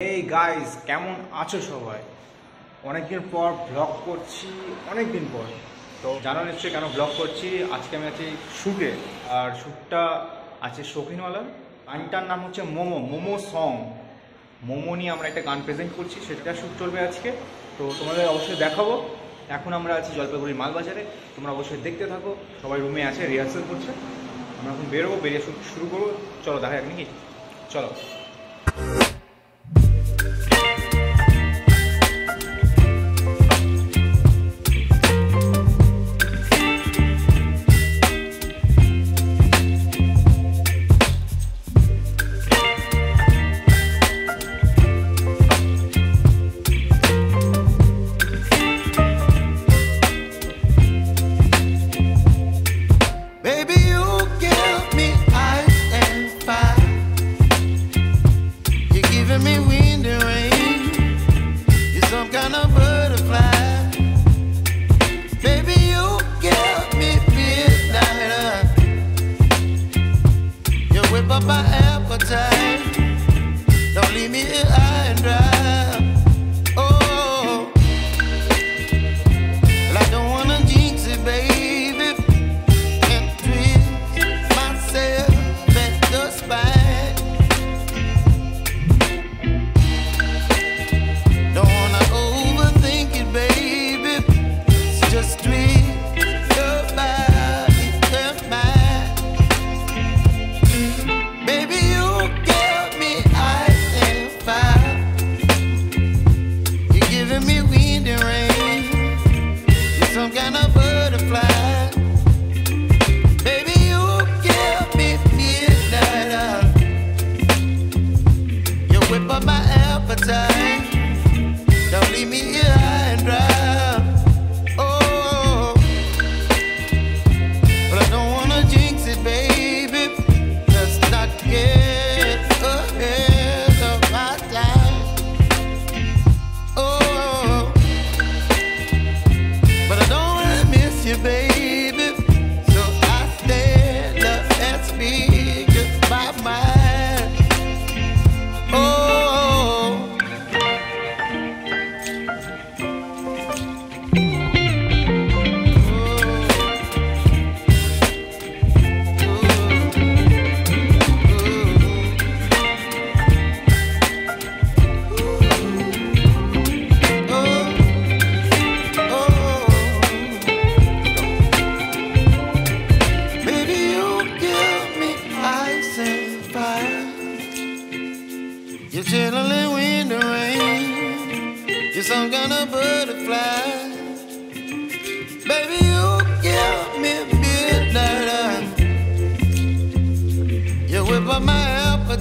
এই গাইজ কেমন আছো সবাই? অনেকদিন পর ব্লগ করছি, অনেকদিন পর। তো জানা নিশ্চয়ই কেন ব্লগ করছি? আজকে আমি আছি শ্যুটে আর শ্যুটটা আছে শৌখিনওয়ালার। গানটার নাম হচ্ছে মোমো মোমো সং মোমো নিয়ে আমরা একটা গান প্রেজেন্ট করছি, সেটা শ্যুট চলবে আজকে। তো তোমাদের অবশ্যই দেখাবো। এখন আমরা আছি জলপাইগুড়ির মালবাজারে। তোমরা অবশ্যই দেখতে থাকো। সবাই রুমে আছে রিহার্সেল করছে। আমরা এখন বেরোবো, বেরিয়ে শুরু করব। চলো, দেখা যাক নাকি? চলো। appetite. Don't leave me here.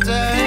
day.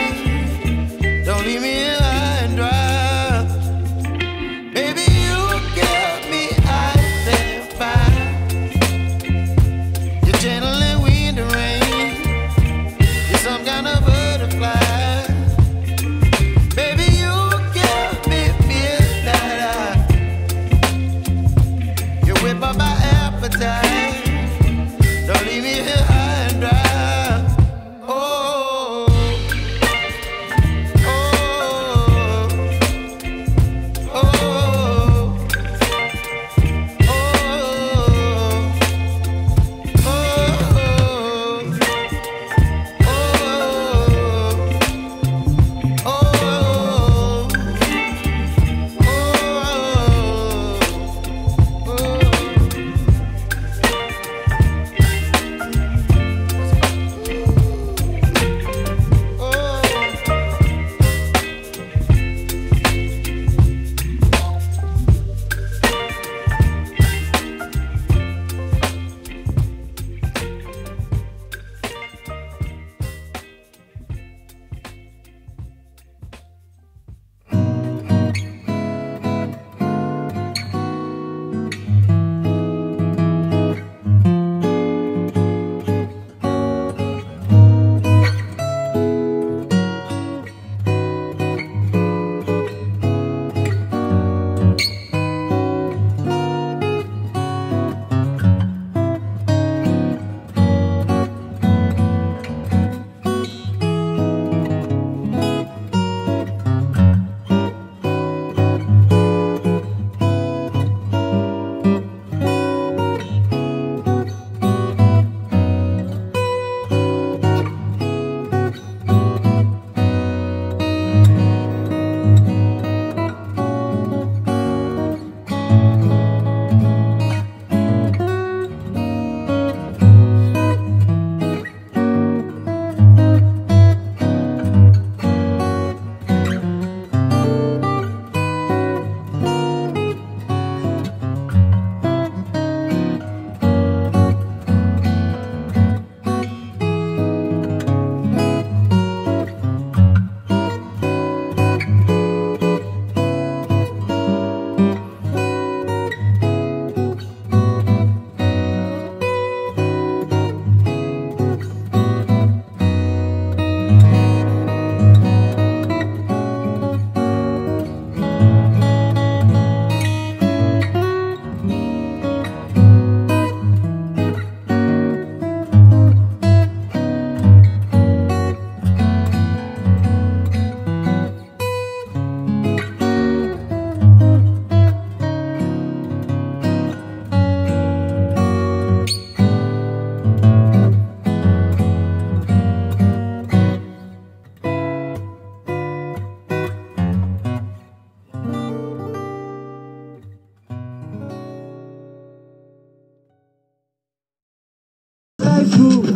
Life